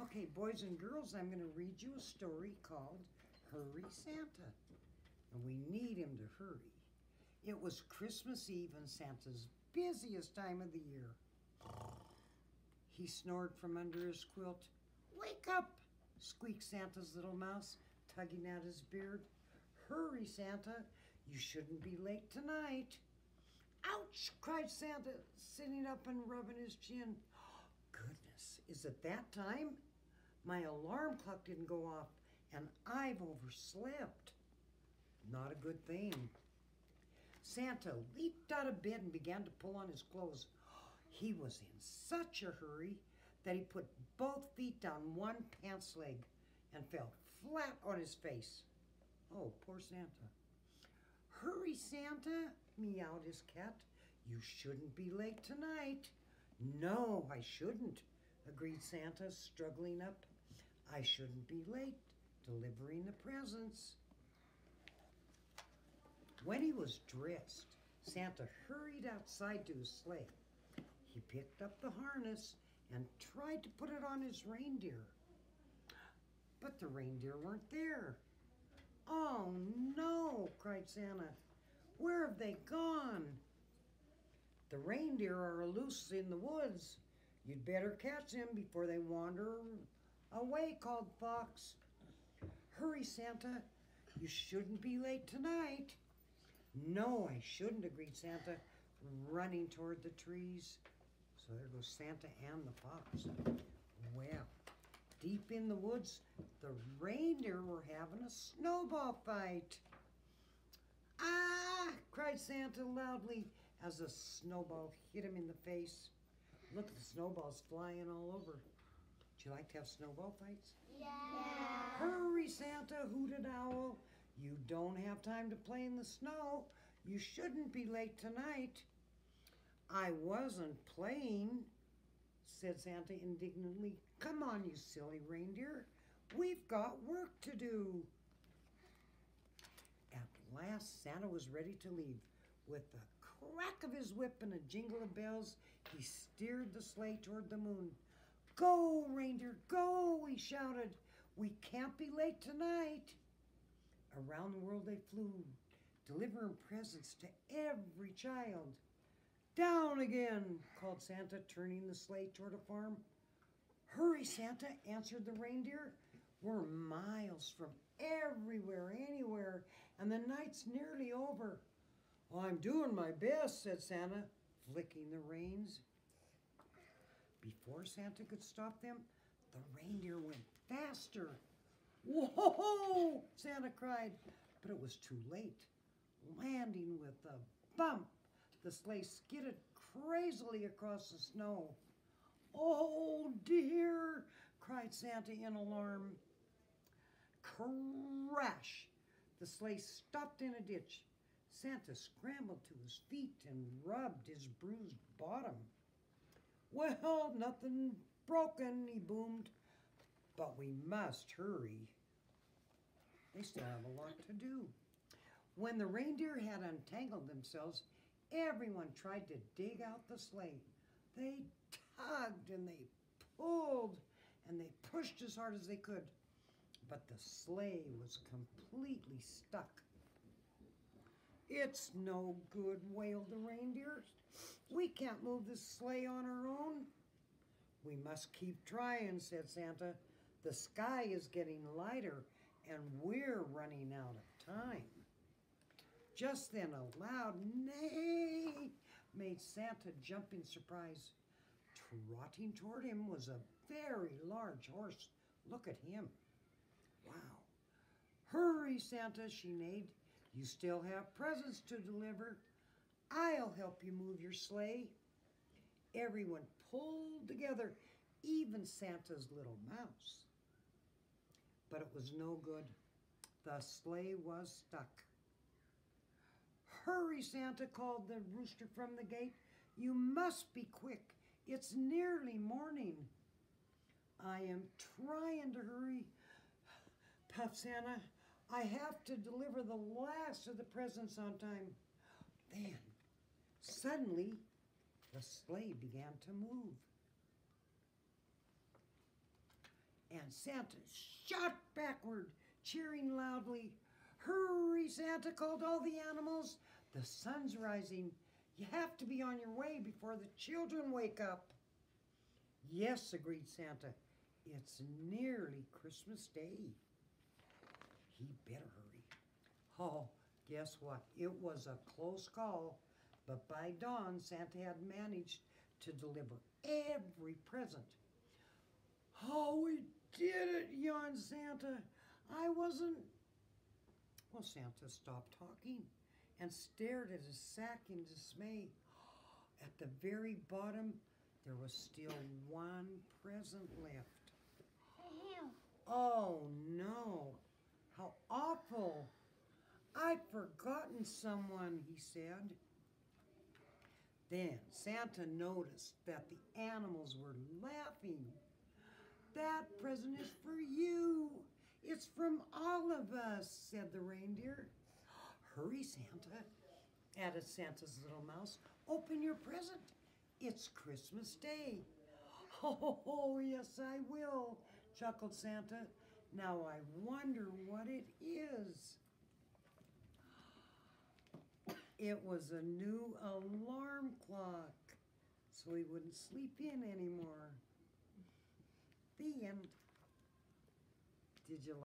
Okay, boys and girls, I'm going to read you a story called Hurry Santa. And we need him to hurry. It was Christmas Eve and Santa's busiest time of the year. He snored from under his quilt. Wake up, squeaked Santa's little mouse, tugging at his beard. Hurry, Santa, you shouldn't be late tonight. Ouch, cried Santa, sitting up and rubbing his chin. Is it that time? My alarm clock didn't go off and I've overslept. Not a good thing. Santa leaped out of bed and began to pull on his clothes. He was in such a hurry that he put both feet down one pants leg and fell flat on his face. Oh, poor Santa. Hurry, Santa, meowed his cat. You shouldn't be late tonight. No, I shouldn't, agreed Santa, struggling up. I shouldn't be late delivering the presents. When he was dressed, Santa hurried outside to his sleigh. He picked up the harness and tried to put it on his reindeer. But the reindeer weren't there. Oh no, cried Santa. Where have they gone? The reindeer are loose in the woods. You'd better catch them before they wander away, called Fox. Hurry, Santa. You shouldn't be late tonight. No, I shouldn't, agreed Santa, running toward the trees. So there goes Santa and the fox. Well, deep in the woods, the reindeer were having a snowball fight. Ah! cried Santa loudly as a snowball hit him in the face. Look at the snowballs flying all over. Do you like to have snowball fights? Yeah. Hurry, Santa, hooted Owl. You don't have time to play in the snow. You shouldn't be late tonight. I wasn't playing, said Santa indignantly. Come on, you silly reindeer. We've got work to do. At last, Santa was ready to leave. With the crack of his whip and a jingle of bells, he steered the sleigh toward the moon. Go, reindeer, go, he shouted. We can't be late tonight. Around the world they flew, delivering presents to every child. Down again, called Santa, turning the sleigh toward a farm. Hurry, Santa, answered the reindeer. We're miles from everywhere, anywhere, and the night's nearly over. I'm doing my best, said Santa, flicking the reins. Before Santa could stop them, the reindeer went faster. Whoa! Santa cried, but it was too late. Landing with a bump, the sleigh skidded crazily across the snow. Oh dear, cried Santa in alarm. Crash! The sleigh stopped in a ditch. Santa scrambled to his feet and rubbed his bruised bottom. Well, nothing broken, he boomed, but we must hurry. They still have a lot to do. When the reindeer had untangled themselves, everyone tried to dig out the sleigh. They tugged and they pulled and they pushed as hard as they could, but the sleigh was completely stuck. It's no good, wailed the reindeer. We can't move the sleigh on our own. We must keep trying, said Santa. The sky is getting lighter and we're running out of time. Just then a loud neigh made Santa jump in surprise. Trotting toward him was a very large horse. Look at him. Wow. Hurry, Santa, she neighed. You still have presents to deliver. I'll help you move your sleigh. Everyone pulled together, even Santa's little mouse. But it was no good. The sleigh was stuck. Hurry, Santa, called the rooster from the gate. You must be quick. It's nearly morning. I am trying to hurry, puffed Santa. I have to deliver the last of the presents on time. Then, suddenly, the sleigh began to move. and Santa shot backward, cheering loudly. Hurry, Santa called all the animals. The sun's rising. You have to be on your way before the children wake up. Yes, agreed Santa. It's nearly Christmas Day. He better hurry. Oh, guess what? It was a close call, but by dawn, Santa had managed to deliver every present. Oh, we did it, yawned Santa. I wasn't. Well, Santa stopped talking and stared at his sack in dismay. At the very bottom, there was still one present left. Oh no, how awful! I'd forgotten someone, he said. Then Santa noticed that the animals were laughing. That present is for you. It's from all of us, said the reindeer. Hurry, Santa, added Santa's little mouse. Open your present. It's Christmas Day. Oh, yes, I will, chuckled Santa. Now I wonder what it is. It was a new alarm clock, so he wouldn't sleep in anymore. The end. Did you